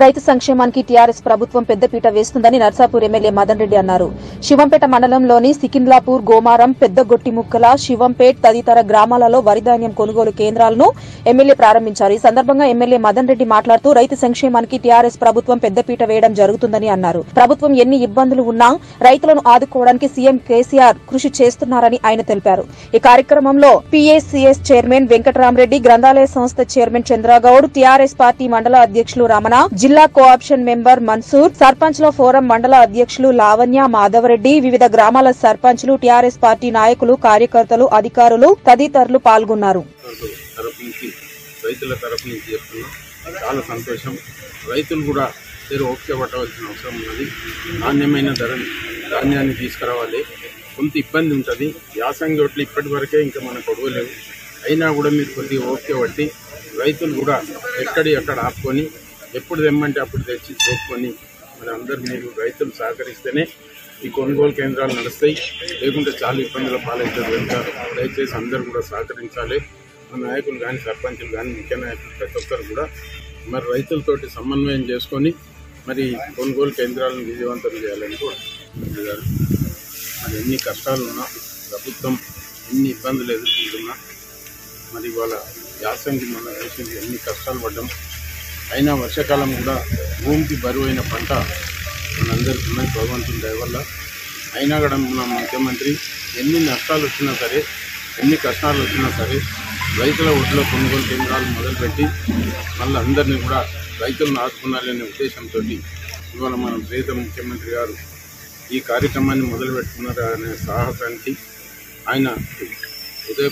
రైతు సంక్షేమానికి టీఆర్ఎస్ ప్రభుత్వం పెద్దపీట వేస్తుందని నర్సాపూర్ ఎమ్మెల్యే మదన్ రెడ్డి అన్నారు. శివంపేట మండలంలోని సికింద్లాపూర్ గోమారం పెద్దగొట్టిముక్కల శివంపేట్ తదితర గ్రామాలలో వరిధాన్యం కొనుగోలు కేంద్రాలను ఎమ్మెల్యే ప్రారంభించారు. ఈ సందర్భంగా ఎమ్మెల్యే మదన్ రెడ్డి మాట్లాడుతూ రైతు సంక్షేమానికి టీఆర్ఎస్ ప్రభుత్వం పెద్దపీట వేయడం జరుగుతుందని అన్నారు. ప్రభుత్వం ఎన్ని ఇబ్బందులు ఉన్నా రైతులను ఆదుకోవడానికి సీఎం కేసీఆర్ కృషి చేస్తున్నారని ఆయన తెలిపారు. ఈ కార్యక్రమంలో పీఏసీఎస్ చైర్మన్ వెంకటరామరెడ్డి గ్రంథాలయ సంస్థ చైర్మన్ చంద్రగౌడ్ టీఆర్ఎస్ పార్టీ మండల అధ్యక్షులు రమణ జిల్లా కోఆప్షన్ మెంబర్ మన్సూర్ సర్పంచ్ల ఫోరం మండల అధ్యక్షులు లావణ్య మాధవరెడ్డి వివిధ గ్రామాల సర్పంచ్లు టీఆర్ఎస్ పార్టీ నాయకులు కార్యకర్తలు అధికారులు తదితరులు పాల్గొన్నారు. రైతుల తరపు చాలా సంతోషం. రైతులు కూడా మీరు ఓపిక పట్టవలసిన అవసరం ఉన్నది. నాణ్యమైన ధర ధాన్యాన్ని తీసుకురావాలి. కొంత ఇబ్బంది ఉంటుంది. యాసంగి ఒట్లు ఇప్పటి వరకే ఇంకా మనకు ఒడవలేవు అయినా కూడా మీరు కొద్దిగా ఓపిక పట్టి రైతులు కూడా ఎక్కడి ఎక్కడ ఆపుకొని ఎప్పుడు తెమ్మంటే అప్పుడు తెచ్చి చూసుకొని మరి అందరూ మీరు రైతులు సహకరిస్తేనే ఈ కొనుగోలు కేంద్రాలు నడుస్తాయి. లేకుంటే చాలా ఇబ్బందుల పాలవుతారు వెళ్తారు దయచేసి అందరూ కూడా సహకరించాలి. మన నాయకులు కానీ సర్పంచులు కానీ ముఖ్య నాయకులు ప్రతి ఒక్కరు కూడా మరి రైతులతోటి సమన్వయం చేసుకొని మరి కొనుగోలు కేంద్రాలను విజయవంతం చేయాలని కూడా మరి ఎన్ని కష్టాలు ఉన్నా ప్రభుత్వం ఎన్ని ఇబ్బందులు ఎదుర్కొంటున్నా మరి ఇవాళ యాసంగి మన దేశంలో ఎన్ని కష్టాలు పడ్డాం అయినా వర్షాకాలం కూడా భూమికి బరువైన పంట మనందరికీ ఉన్నది. భగవంతుని దయవల్ల అయినా కూడా మన ముఖ్యమంత్రి ఎన్ని నష్టాలు వచ్చినా సరే ఎన్ని కష్టాలు వచ్చినా సరే రైతుల ఒడ్లో కొనుగోలు కేంద్రాలు మొదలుపెట్టి మళ్ళీ అందరినీ కూడా రైతులను ఆదుకున్నారనే ఉద్దేశంతో ఇవాళ మన ప్రేత ముఖ్యమంత్రి గారు ఈ కార్యక్రమాన్ని మొదలుపెట్టుకున్నారు అనే సాహసానికి ఆయన ఉదయ